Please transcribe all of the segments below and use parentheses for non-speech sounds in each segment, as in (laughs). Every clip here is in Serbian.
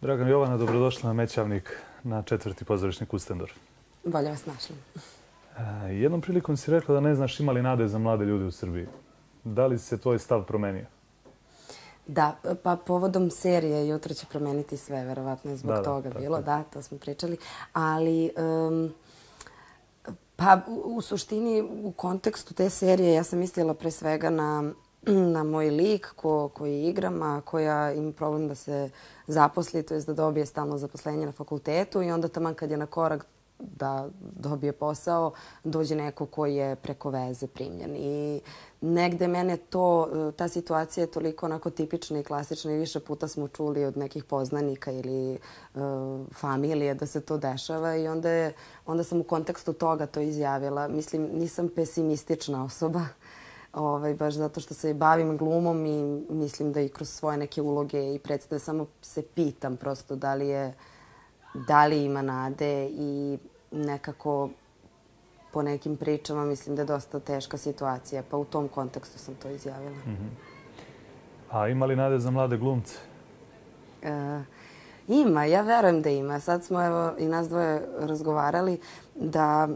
Dragan Jovana, dobrodošla na Mećavnik na četvrti pozorišni Kustendorf. Bolje vas našli. E, jednom prilikom si rekla da ne znaš ima li nade za mlade ljude u Srbiji. Da li se tvoj stav promenio? Da, pa povodom serije jutro će promeniti sve, verovatno je zbog Da, da, toga tako bilo, je. da, to smo pričali. Ali, um, pa u, u suštini u kontekstu te serije ja sam mislila pre svega na na moj lik ko, koji igram, a koja ima problem da se zaposli, to je da dobije stalno zaposlenje na fakultetu i onda taman kad je na korak da dobije posao, dođe neko koji je preko veze primljen. I negde mene to, ta situacija je toliko onako tipična i klasična i više puta smo čuli od nekih poznanika ili uh, familije da se to dešava i onda, je, onda sam u kontekstu toga to izjavila. Mislim, nisam pesimistična osoba, ovaj, baš zato što se bavim glumom i mislim da i kroz svoje neke uloge i predstave samo se pitam prosto da li je da li ima nade i nekako po nekim pričama mislim da je dosta teška situacija, pa u tom kontekstu sam to izjavila. Mm -hmm. A ima li nade za mlade glumce? E, ima, ja verujem da ima. Sad smo evo i nas dvoje razgovarali da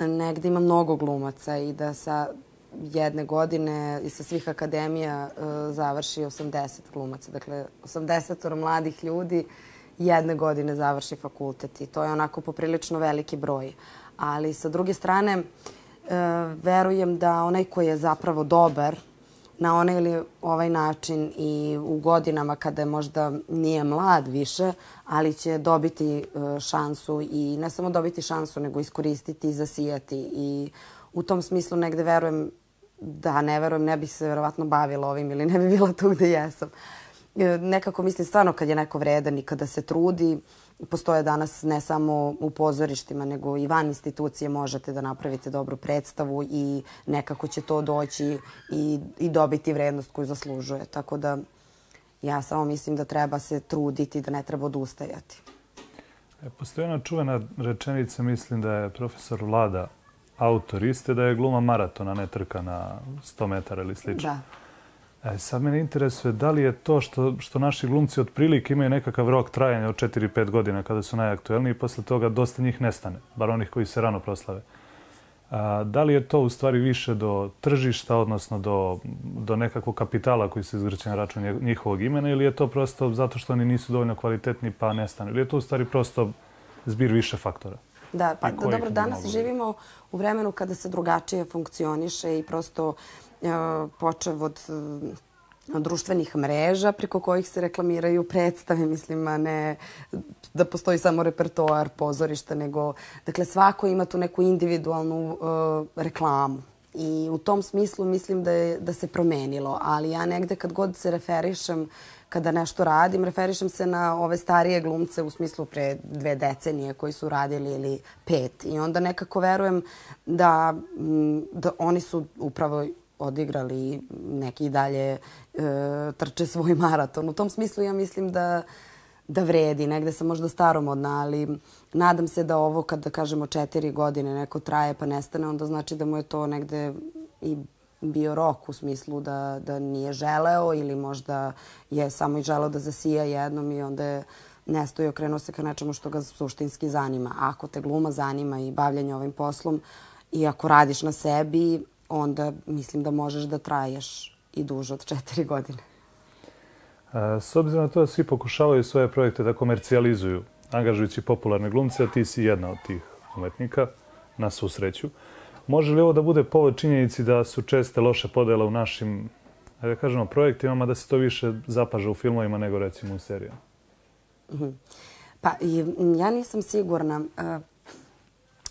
negde ima mnogo glumaca i da sa jedne godine i sa svih akademija uh, završi 80 glumaca. Dakle, 80 mladih ljudi jedne godine završi fakultet i to je onako poprilično veliki broj. Ali sa druge strane, uh, verujem da onaj koji je zapravo dobar na onaj ili ovaj način i u godinama kada možda nije mlad više, ali će dobiti uh, šansu i ne samo dobiti šansu, nego iskoristiti i zasijati i u tom smislu negde verujem da ne verujem, ne bih se verovatno bavila ovim ili ne bi bila tu gde jesam. Nekako mislim stvarno kad je neko vredan i kada se trudi, postoje danas ne samo u pozorištima, nego i van institucije možete da napravite dobru predstavu i nekako će to doći i, i dobiti vrednost koju zaslužuje. Tako da ja samo mislim da treba se truditi, da ne treba odustajati. E, postoji jedna čuvena rečenica, mislim da je profesor Vlada autor iste da je gluma maratona, ne trka na 100 metara ili slično. Da. E, sad mene interesuje da li je to što, što naši glumci otprilike imaju nekakav rok trajanja od 4-5 godina kada su najaktuelniji i posle toga dosta njih nestane, bar onih koji se rano proslave. A, da li je to u stvari više do tržišta, odnosno do, do nekakvog kapitala koji se izgrće na račun njihovog imena ili je to prosto zato što oni nisu dovoljno kvalitetni pa nestanu? Ili je to u stvari prosto zbir više faktora? Da, pa da, dobro, danas živimo u vremenu kada se drugačije funkcioniše i prosto uh, počev od uh, društvenih mreža preko kojih se reklamiraju predstave, mislim, a ne da postoji samo repertoar pozorišta, nego, dakle, svako ima tu neku individualnu uh, reklamu. I u tom smislu mislim da, je, da se promenilo, ali ja negde kad god se referišem kada nešto radim, referišem se na ove starije glumce u smislu pre dve decenije koji su radili ili pet. I onda nekako verujem da, da oni su upravo odigrali neki dalje e, trče svoj (laughs) maraton. U tom smislu ja mislim da da vredi. Negde sam možda staromodna, ali nadam se da ovo kada kažemo četiri godine neko traje pa nestane, onda znači da mu je to negde i bio rok u smislu da, da nije želeo ili možda je samo i želeo da zasija jednom i onda je nesto i okrenuo se ka nečemu što ga suštinski zanima. Ako te gluma zanima i bavljanje ovim poslom i ako radiš na sebi, onda mislim da možeš da traješ i duže od četiri godine. S obzirom na to da svi pokušavaju svoje projekte da komercijalizuju, angažujući popularne glumce, a ti si jedna od tih umetnika, na svu sreću. Može li ovo da bude povod činjenici da su česte loše podela u našim, da kažemo, projektima, da se to više zapaže u filmovima nego recimo u serijama? Pa, ja nisam sigurna.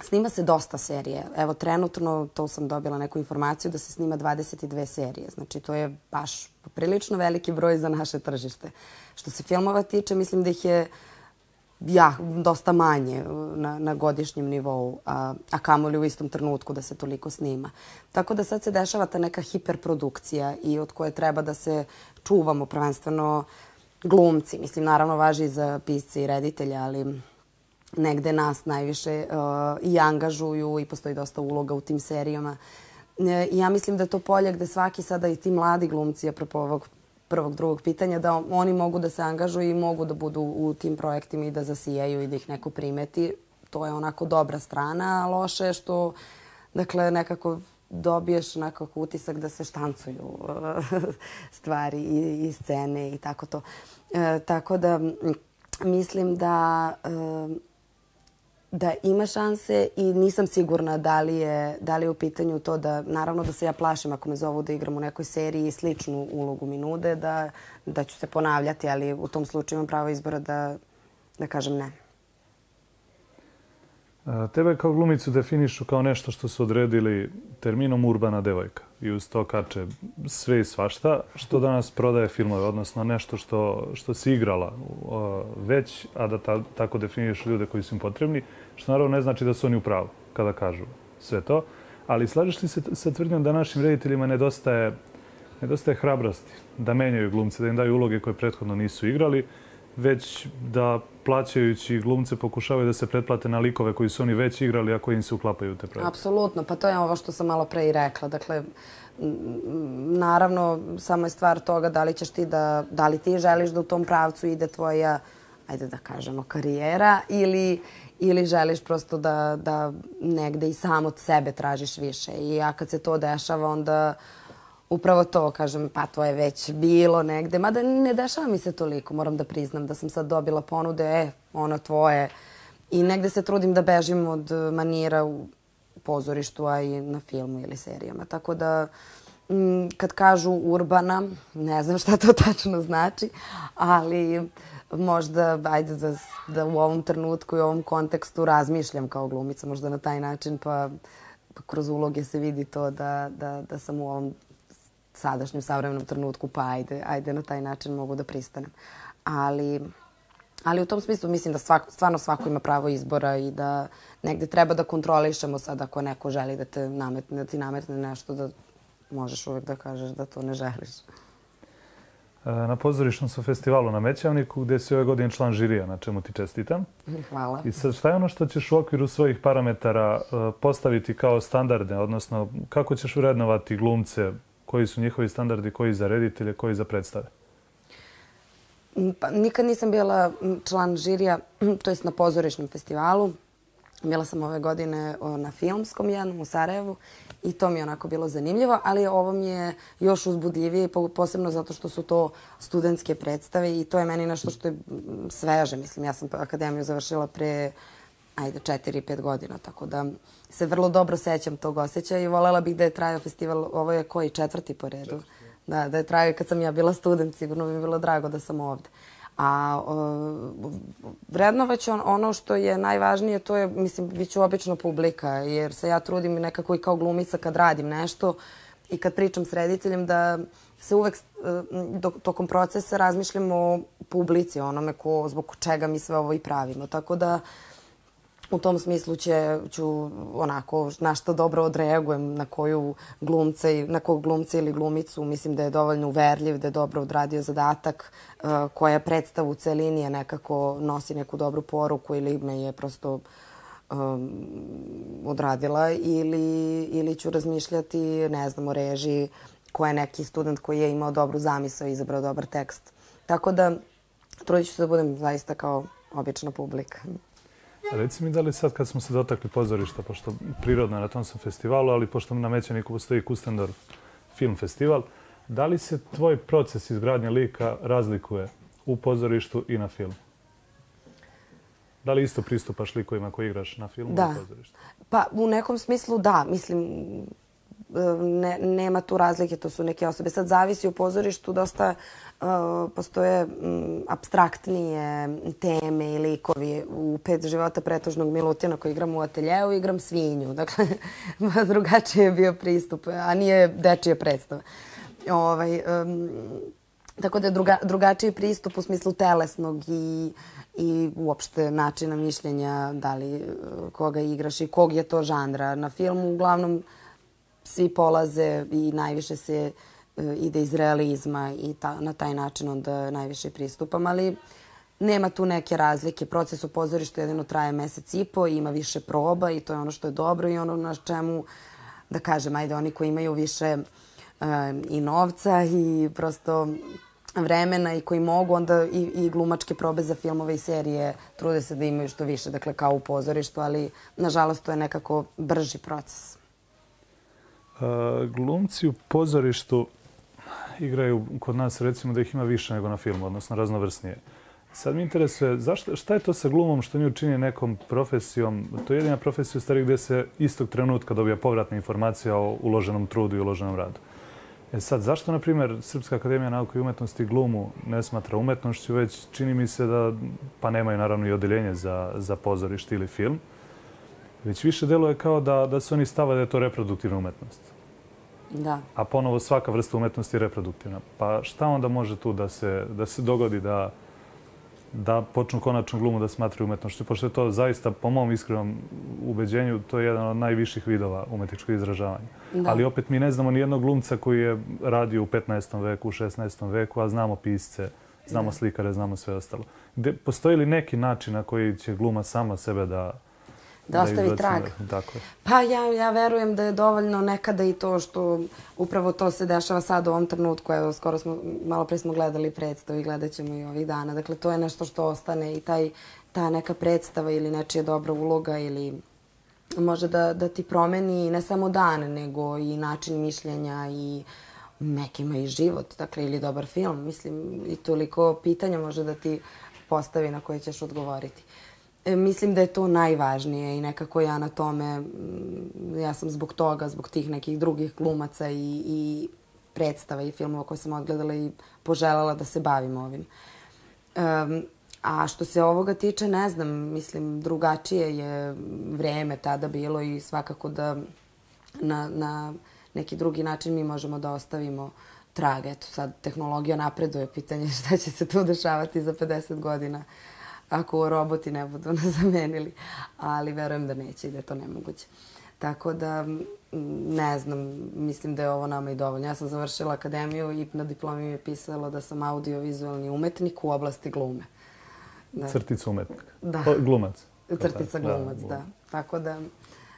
Snima se dosta serije. Evo, trenutno, to sam dobila neku informaciju da se snima 22 serije. Znači, to je baš prilično veliki broj za naše tržište. Što se filmova tiče, mislim da ih je ja, dosta manje na, na godišnjem nivou, a, a kamoli u istom trenutku da se toliko snima. Tako da sad se dešava ta neka hiperprodukcija i od koje treba da se čuvamo prvenstveno glumci. Mislim, naravno važi i za pisce i reditelja, ali negde nas najviše uh, i angažuju i postoji dosta uloga u tim serijama. E, ja mislim da je to polje gde svaki sada i ti mladi glumci, apropo ovog prvog, drugog pitanja, da oni mogu da se angažuju i mogu da budu u tim projektima i da zasijaju i da ih neko primeti. To je onako dobra strana, a loše je što dakle, nekako dobiješ nekako utisak da se štancuju (laughs) stvari i, i scene i tako to. E, tako da mislim da e, da ima šanse i nisam sigurna da li je, da li je u pitanju to da, naravno da se ja plašim ako me zovu da igram u nekoj seriji sličnu ulogu mi nude, da, da ću se ponavljati, ali u tom slučaju imam pravo izbora da, da kažem ne. Tebe kao glumicu definišu kao nešto što su odredili terminom urbana devojka i uz to kače sve i svašta što danas prodaje filmove, odnosno nešto što, što si igrala već, a da ta, tako definiš ljude koji su im potrebni, što naravno ne znači da su oni u pravu kada kažu sve to. Ali slažeš li se sa tvrdnjom da našim rediteljima nedostaje, nedostaje hrabrosti da menjaju glumce, da im daju uloge koje prethodno nisu igrali, već da plaćajući glumce pokušavaju da se pretplate na likove koji su oni već igrali, a koji im se uklapaju u te projekte. Apsolutno, pa to je ovo što sam malo pre i rekla. Dakle, naravno, samo je stvar toga da li ćeš ti da, da li ti želiš da u tom pravcu ide tvoja, ajde da kažemo, karijera ili, ili želiš prosto da, da negde i sam od sebe tražiš više. I ja kad se to dešava, onda upravo to, kažem, pa to je već bilo negde. Mada ne dešava mi se toliko, moram da priznam da sam sad dobila ponude, e, ono tvoje. I negde se trudim da bežim od manira u pozorištu, a i na filmu ili serijama. Tako da, m, kad kažu urbana, ne znam šta to (laughs) tačno znači, ali možda, ajde da, da u ovom trenutku i u ovom kontekstu razmišljam kao glumica, možda na taj način, pa, pa kroz uloge se vidi to da, da, da sam u ovom sadašnjem savremenom trenutku, pa ajde, ajde na taj način mogu da pristanem. Ali, ali u tom smislu mislim da svako, stvarno svako ima pravo izbora i da negde treba da kontrolišemo sad ako neko želi da, te nametne, da ti nametne nešto da možeš uvek da kažeš da to ne želiš. E, na pozorišnom su festivalu na Mećavniku, gde si ove godine član žirija, na čemu ti čestitam. Hvala. I sad, šta je ono što ćeš u okviru svojih parametara e, postaviti kao standardne, odnosno kako ćeš urednovati glumce, koji su njihovi standardi, koji za reditelje, koji za predstave? Pa, nikad nisam bila član žirija, to jest na pozorišnom festivalu. Bila sam ove godine na filmskom jednom u Sarajevu i to mi je onako bilo zanimljivo, ali ovo mi je još uzbudljivije, posebno zato što su to studentske predstave i to je meni nešto što je sveže. Mislim, ja sam akademiju završila pre ajde, četiri, pet godina, tako da se vrlo dobro sećam tog osjećaja i volela bih da je trajao festival, ovo je koji, četvrti po redu? Da, da je trajao kad sam ja bila student, sigurno bi bilo drago da sam ovde. A uh, on, ono što je najvažnije, to je, mislim, bit ću obično publika, jer se ja trudim nekako i kao glumica kad radim nešto i kad pričam s rediteljem da se uvek uh, tokom procesa razmišljam o publici, onome ko, zbog čega mi sve ovo i pravimo. Tako da uh, u tom smislu će, ću onako na što dobro odreagujem na koju glumca, na kog glumca ili glumicu mislim da je dovoljno uverljiv, da je dobro odradio zadatak, uh, koja predstavu u celini je nekako nosi neku dobru poruku ili me je prosto um, odradila ili, ili ću razmišljati, ne znam, o režiji ko je neki student koji je imao dobru zamisao i izabrao dobar tekst. Tako da trudit ću se da budem zaista kao obična publika. Reci mi da li sad kad smo se dotakli pozorišta, pošto prirodno na tom sam festivalu, ali pošto na Mećaniku postoji Kustendorf film festival, da li se tvoj proces izgradnje lika razlikuje u pozorištu i na filmu? Da li isto pristupaš likovima koji igraš na filmu da. i pozorištu? Pa u nekom smislu da. Mislim, ne, nema tu razlike, to su neke osobe. Sad zavisi u pozorištu, dosta uh, postoje um, abstraktnije teme i likovi. U pet života pretožnog Milutina koji igram u ateljeu, igram svinju. Dakle, (laughs) drugačiji je bio pristup, a nije dečije predstave. Ovaj, um, tako da je druga, drugačiji pristup u smislu telesnog i i uopšte načina mišljenja, da li koga igraš i kog je to žanra. Na filmu uglavnom svi polaze i najviše se e, ide iz realizma i ta, na taj način onda najviše pristupam, ali nema tu neke razlike. Proces u pozorištu jedino traje mesec i po, ima više proba i to je ono što je dobro i ono na čemu, da kažem, ajde, oni koji imaju više e, i novca i prosto vremena i koji mogu, onda i, i glumačke probe za filmove i serije trude se da imaju što više, dakle kao u pozorištu, ali nažalost to je nekako brži proces. Glumci u pozorištu igraju kod nas recimo da ih ima više nego na filmu, odnosno raznovrsnije. Sad mi interesuje, zašto, šta je to sa glumom što nju čini nekom profesijom? To je jedina profesija u stvari gdje se istog trenutka dobija povratna informacija o uloženom trudu i uloženom radu. E sad, zašto, na primjer, Srpska akademija nauke i umetnosti glumu ne smatra umetnošću, već čini mi se da, pa nemaju naravno i odeljenje za, za pozorište ili film, već više deluje kao da, da se oni stava da je to reproduktivna umetnost. Da. A ponovo svaka vrsta umetnosti je reproduktivna. Pa šta onda može tu da se, da se dogodi da, da počnu konačno glumu da smatraju umetnošću, pošto je to zaista, po mom iskrenom ubeđenju, to je jedan od najviših vidova umetničkog izražavanja. Da. Ali opet mi ne znamo ni jednog glumca koji je radio u 15. veku, u 16. veku, a znamo pisce, znamo slikare, znamo sve ostalo. Gde, postoji li neki način na koji će gluma sama sebe da, da ostavi trag. Dakle. Pa ja, ja verujem da je dovoljno nekada i to što upravo to se dešava sad u ovom trenutku. Evo, skoro smo, malo pre smo gledali predstavu i gledat ćemo i ovih dana. Dakle, to je nešto što ostane i taj, ta neka predstava ili nečija dobra uloga ili može da, da ti promeni ne samo dan, nego i način mišljenja i nekima i život, dakle, ili dobar film. Mislim, i toliko pitanja može da ti postavi na koje ćeš odgovoriti. E, mislim da je to najvažnije i nekako ja na tome, mm, ja sam zbog toga, zbog tih nekih drugih glumaca i, i predstava i filmova koje sam odgledala i poželjala da se bavim ovim. Um, a što se ovoga tiče, ne znam, mislim, drugačije je vreme tada bilo i svakako da na, na neki drugi način mi možemo da ostavimo trag. Eto, sad tehnologija napreduje, pitanje šta će se tu dešavati za 50 godina ako roboti ne budu (laughs) nas zamenili. Ali verujem da neće i da je to nemoguće. Tako da, ne znam, mislim da je ovo nama i dovoljno. Ja sam završila akademiju i na diplomi mi je pisalo da sam audiovizualni umetnik u oblasti glume. Da. Crtica umetnik. Da. O, glumac. Crtica glumac, da, da. Tako da,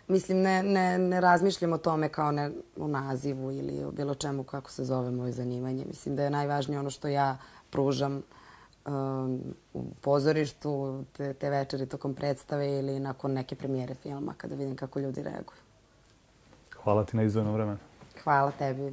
mislim, ne, ne, ne razmišljam o tome kao ne, o nazivu ili o bilo čemu kako se zove moje zanimanje. Mislim da je najvažnije ono što ja pružam uh, um, u pozorištu, te, te večeri tokom predstave ili nakon neke premijere filma kada vidim kako ljudi reaguju. Hvala ti na izdvojeno vreme. Hvala tebi.